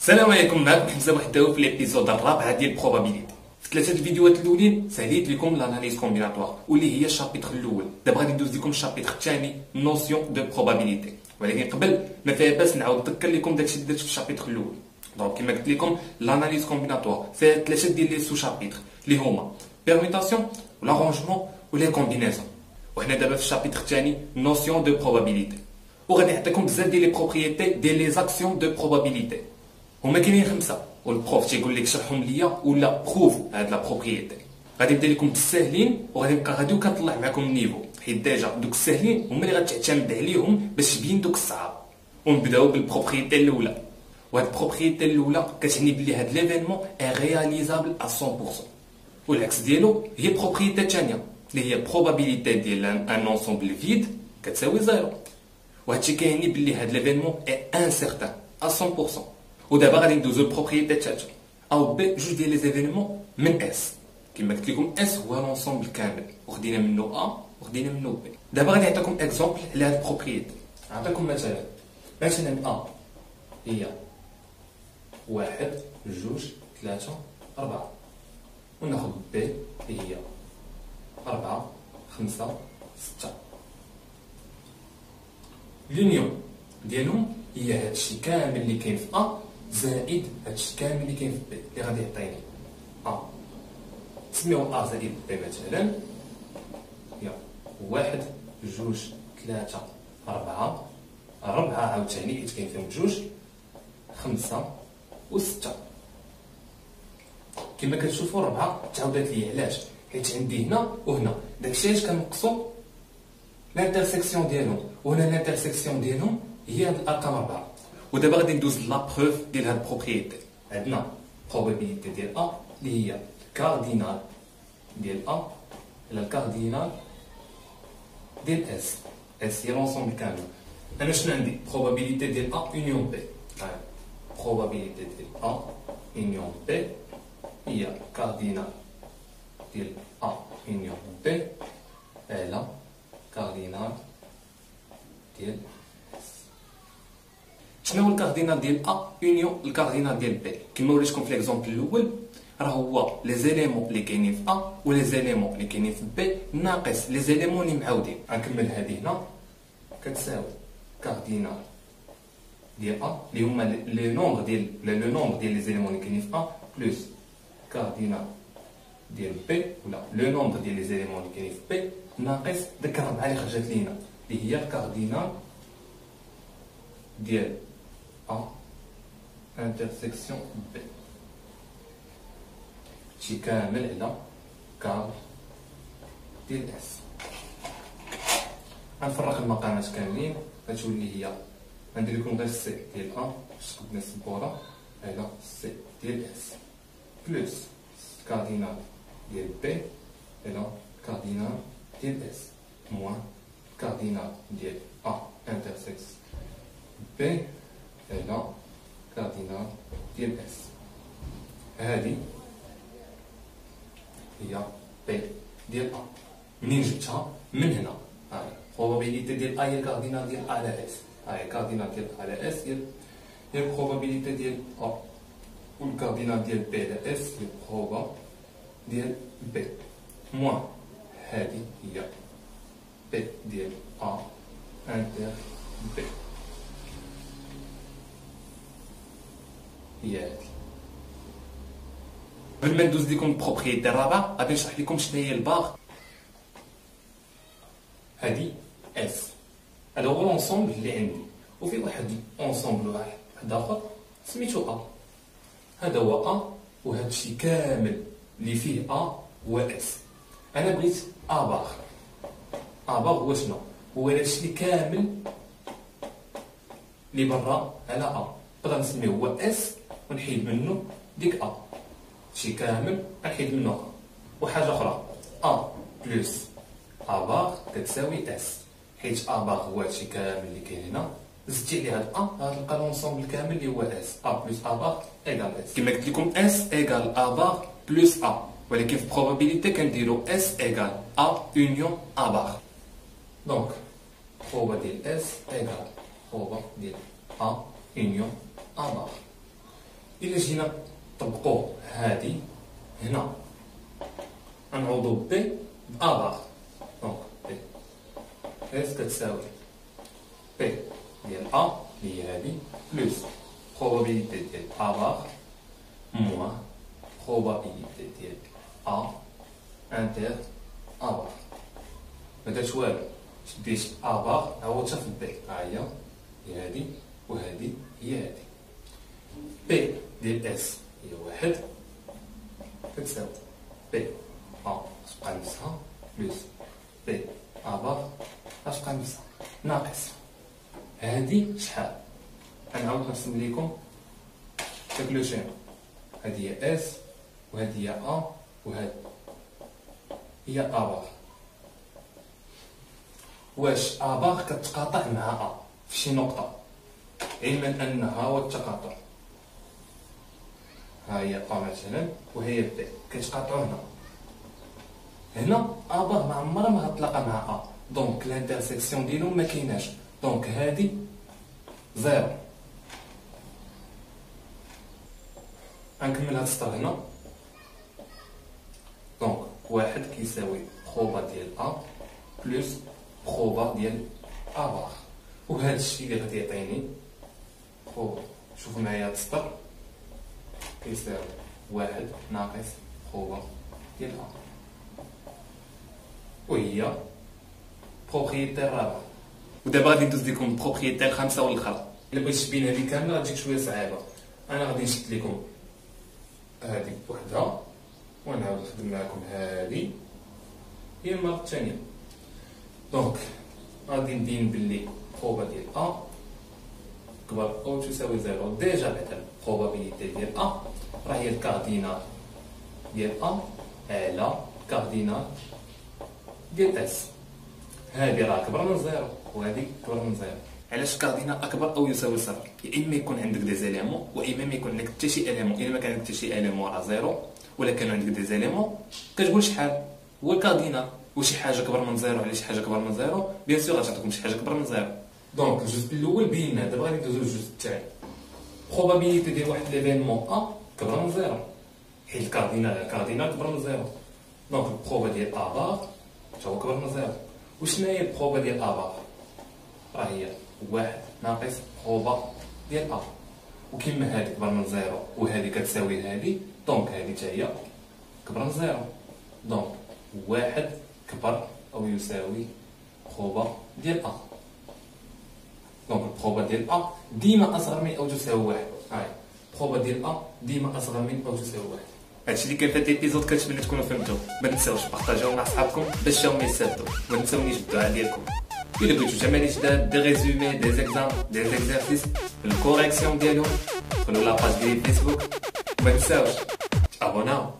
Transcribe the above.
السلام عليكم معكم حمزه وحداوي في ال épisode الرابعه ديال probabilité في ثلاثة الفيديوهات الاولين ساليت لكم l'analyse combinatoire واللي هي ال chapitre الأول دابا غادي ندوز لكم ال chapitre الثاني notions de probabilité ولكن قبل ما فيها باس نعاود نذكر لكم داكشي اللي درت في ال chapitre الأول donc كما قلت لكم l'analyse combinatoire فيها ثلاثة ديال les sous-chapitres اللي هما permutation l'arrangement و les combinaisons وحنا دابا في ال chapitre الثاني notions de probabilité وغادي نعطيكم بزاف ديال les propriétés ديال les actions de probabilité هما كاينين خمسة وال prof تيقول لك شرحهم ليا و la preuve هاد les propriétés غادي نبدا لكم بالساهلين وغادي نبقى غادي وكنطلع معكم ال niveau. حيت ديجا دوك الساهلين هما اللي غتعتمد عليهم باش تبين دوك الصعاب. ونبداو بال propriété الأولى. وهاد ال propriété الأولى كتعني بلي هاد l'événement est réalisable à 100% والعكس ديالو هي propriété الثانية اللي هي probabilité ديال un ensemble vide كتساوي zéro. وهادشي كيعني بلي هاد l'événement est incertain à 100% ودابا غادي ندوزو ال propriété الثالثه A و B جوج ديال les événements من S كما قلت لكم S هو l'ensemble كامل وخدينا منه A وخدينا منه B دابا غادي نعطيكم exemple على هاد ال propriété نعطيكم مثلا مثلا A هي واحد جوج ثلاثة أربعة. وناخد B هي أربعة خمسة ستة. l'union ديالهم هي هادشي كامل اللي كاين في A زائد هادشي كامل اللي كاين في B اللي غادي يعطيني. ا نسميو A زائد B مثلا. هي واحد جوج ثلاثة أربعة. ربعة عاوتاني حيت كاين فيهم جوج. خمسة وستة. كما كتشوفوا ربعة تعاودات لي علاش؟ حيت عندي هنا وهنا. داكشي علاش كنقصو؟ l'intersection ديالهم وهنا l'intersection ديالهم هي هاد الأرقام أربعة. ودابا غادي ندوز la preuve ديال هاد ال propriété عندنا probabilité ديال A اللي هي كاردينال ديال A على الكاردينال ديال S S هي l'ensemble كامل أنا شنو عندي probabilité ديال A union B probabilité ديال A union B هي كاردينال ديال A union B على كاردينال ديال شنو هو الكاردينال ديال A union ال cardinal ديال B كما وريتكم في l'exemple الأول راه هو les éléments اللي كاينين في A و les éléments اللي كاينين في B ناقص les éléments اللي معاودين. غنكمل هذه هنا. كتساوي كاردينال ديال A اللي هما les nombres ديال le nombre ديال les éléments اللي كاينين في A plus cardinal ديال B ولا le nombre ديال les éléments اللي كاينين في B ناقص ديك الربعه اللي خرجت لينا اللي هي الكاردينال ديال A intersection B. شي كامل على card ديال S غنفرق المقامات كاملين غتولي هي غندير لكم غير C ديال A باش تكون السبوره على C ديال S plus cardinal ديال B على كاردينال ديال S moins cardinal ديال A intersec B على كاردينال ديال S. هادي هي P ديال A. منين جبتها؟ من هنا. هاي. probabilité ديال A هي كاردينال ديال A على S. هاي كاردينال ديال A على S هي هي probabilité ديال A. والكاردينال ديال B على S هي proba ديال B. moins. هادي هي P ديال A. inter B. قبل ما ندوز لكم ال propriété الرابع غادي نشرح لكم شنو هي ال barre. هادي S هذا هو l'ensemble اللي عندي. وفي واحد ensemble واحد. واحد آخر سميتو A هذا هو A وهذا الشيء كامل اللي فيه A هو S أنا بغيت A barre. A barre هو شنو؟ هو هذا كامل اللي برا على A نقدر نسميه هو S ونحيد منه ديك A. شي كامل نحيد منه A. وحاجة أخرى A plus A barre كتساوي S. حيت A barre هو هادشي كامل اللي كاين هنا. زدتي عليه هاد A؟ غتلقى l'ensemble كامل اللي هو S. A plus A barre égale S. كما قلت لكم S égale A barre plus A. ولكن في probabilité كنديرو S égale A union A barre. Donc proba ديال S égale proba ديال A union A barre. الا جينا نطبقوه هادي هنا. غنعوضو B ب A donc P S كتساوي؟ P ديال A اللي هي هادي plus. probabilité ديال A barre moins. probabilité ديال A. inter A barre ما درتش والو. شديت A barre عوضتها في B ها هي. هادي وهادي هي هادي. P ديال S هي واحد كتساوي P A تبقى نفسها plus P A barre غتبقى نفسها ناقص هادي شحال غنعاود نرسم ليكم داك le schéma هادي هي S وهادي هي A وهاد هي A barre واش A barre كتقاطع مع A في شي نقطة علما انها هو التقاطع ها هي A مثلا وهي B كيتقاطعوا هنا هنا A barre ما عمرها ما غتلاقى مع A donc ال intersection ديالهم ما كايناش. donc هادي zéro. غنكمل هاد السطر هنا. donc واحد كيساوي proba ديال A plus proba ديال A barre وهذا الشيء اللي غادي يعطيني proba شوفوا معايا هاد السطر. كيساوي واحد ناقص proba ديال A وهي propriété الرابعه ودابا غادي ندوز لكم ال propriété الخامسه والاخرى إلا بغيت تبين هذه كاملة غتجيك شوية صعيبة. أنا غادي نشد لكم هذه بوحدها ونعاود نخدم معكم هذه. هي المرة الثانية. donc غادي نبين باللي proba ديال A كبر أو تساوي zéro déjà بعدا ال probabilité ديال A راه هي الكاردينال ديال A على كاردينال ديال S هذه راه اكبر من zéro وهذه اكبر من zéro علاش كاردينال اكبر أو يساوي صفر يا اما يكون عندك des éléments واما ما يكون عندك حتى شي élément الا ما كان عندك حتى شي élément راه zéro ولا كان عندك des éléments كتقول شحال هو الكاردينال وشي حاجة اكبر من zéro على شي حاجة اكبر من zéro bien sûr غتعطيكم شي حاجة اكبر من zéro donc الجزء الأول بينا دابا غادي ندوزو للجزء الثاني probabilité ديال واحد l'événement A كبر من zéro حيت ال cardinal ال cardinal كبر من zéro donc ال proba ديال A barre حتى هو كبر من zéro وشنو هي ال proba ديال A barre راه هي واحد ناقص proba ديال A وكما هادي كبر من zéro وهادي كتساوي هادي donc هادي حتى هي كبر من zéro donc واحد كبر أو يساوي proba ديال A donc ال proba ديال A ديما اصغر من أو تساوي واحد هاي proba ديال A ديما اصغر من أو تساوي واحد هادشي اللي كان في هاد l'épisode كنتمنى تكونوا فهمتوا ما تنساوش بارطاجيو مع صحابكم باش تاهم يستافدوا ما تنساونيش بالدعاء ديالكم الا بغيتو جمالي جداد des résumés des exams des exercices ال corrections ديالهم دخلوا la page ديالي فيسبوك وما تنساوش تابوناو